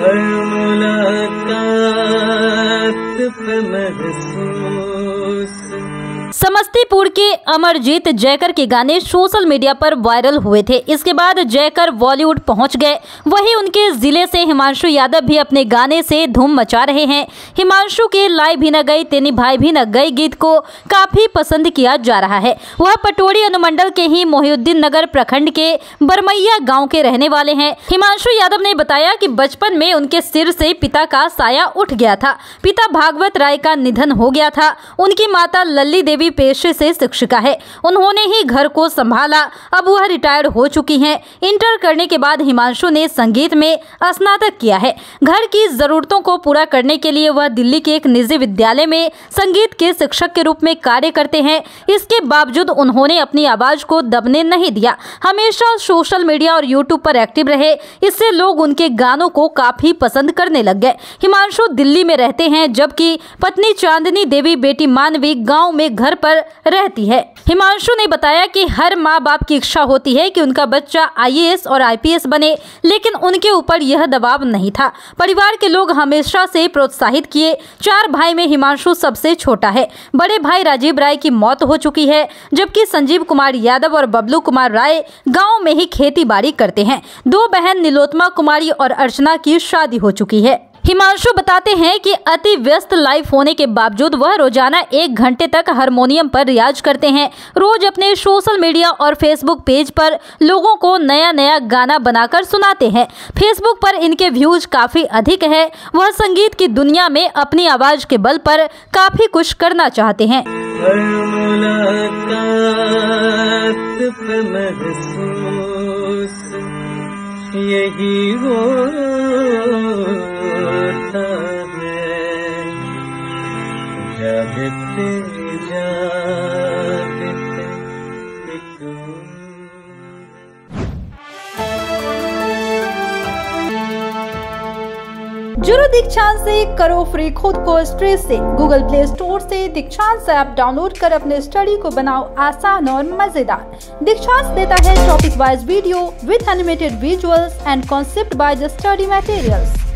Evlat Samastipur के अमरजीत जयकर के गाने सोशल मीडिया पर वायरल हुए थे। इसके बाद जयकर बॉलीवुड पहुँच गए। वहीं उनके ज़िले से हिमांशु यादव भी अपने गाने से धूम मचा रहे हैं। हिमांशु के लाई भी न गई तेनी भाई भी न गई गीत को काफ़ी पसंद किया जा रहा है। वह पटोड़ी अनुमंडल के ही मोहिउद्दीन नगर प्रखंड के बरमैया गाँव के रहने वाले है। हिमांशु यादव ने बताया की बचपन में उनके सिर से पिता का साया उठ गया था। पिता भागवत राय का निधन हो गया था। उनकी माता लल्ली देवी पेशे से शिक्षिका है। उन्होंने ही घर को संभाला। अब वह रिटायर्ड हो चुकी हैं। इंटर करने के बाद हिमांशु ने संगीत में स्नातक किया है। घर की जरूरतों को पूरा करने के लिए वह दिल्ली के एक निजी विद्यालय में संगीत के शिक्षक के रूप में कार्य करते हैं। इसके बावजूद उन्होंने अपनी आवाज़ को दबने नहीं दिया। हमेशा सोशल मीडिया और यूट्यूब पर एक्टिव रहे। इससे लोग उनके गानों को काफ़ी पसंद करने लग गए। हिमांशु दिल्ली में रहते हैं, जबकि पत्नी चांदनी देवी बेटी मानवी गाँव में घर पर रहती है। हिमांशु ने बताया कि हर माँ बाप की इच्छा होती है कि उनका बच्चा आईएएस और आईपीएस बने, लेकिन उनके ऊपर यह दबाव नहीं था। परिवार के लोग हमेशा से प्रोत्साहित किए। चार भाई में हिमांशु सबसे छोटा है। बड़े भाई राजीव राय की मौत हो चुकी है, जबकि संजीव कुमार यादव और बबलू कुमार राय गाँव में ही खेती बाड़ी करते हैं। दो बहन नीलोत्मा कुमारी और अर्चना की शादी हो चुकी है। हिमांशु बताते हैं कि अति व्यस्त लाइफ होने के बावजूद वह रोज़ाना एक घंटे तक हारमोनियम पर रियाज करते हैं। रोज अपने सोशल मीडिया और फेसबुक पेज पर लोगों को नया नया गाना बनाकर सुनाते हैं। फेसबुक पर इनके व्यूज़ काफ़ी अधिक है। वह संगीत की दुनिया में अपनी आवाज़ के बल पर काफ़ी कुछ करना चाहते हैं। यही होता जुड़ो दीक्षांत से, करो फ्री खुद को स्ट्रेस से। गूगल प्ले स्टोर से दीक्षांत ऐप डाउनलोड कर अपने स्टडी को बनाओ आसान और मज़ेदार। दीक्षांत देता है topic wise video with animated visuals and concept by the study materials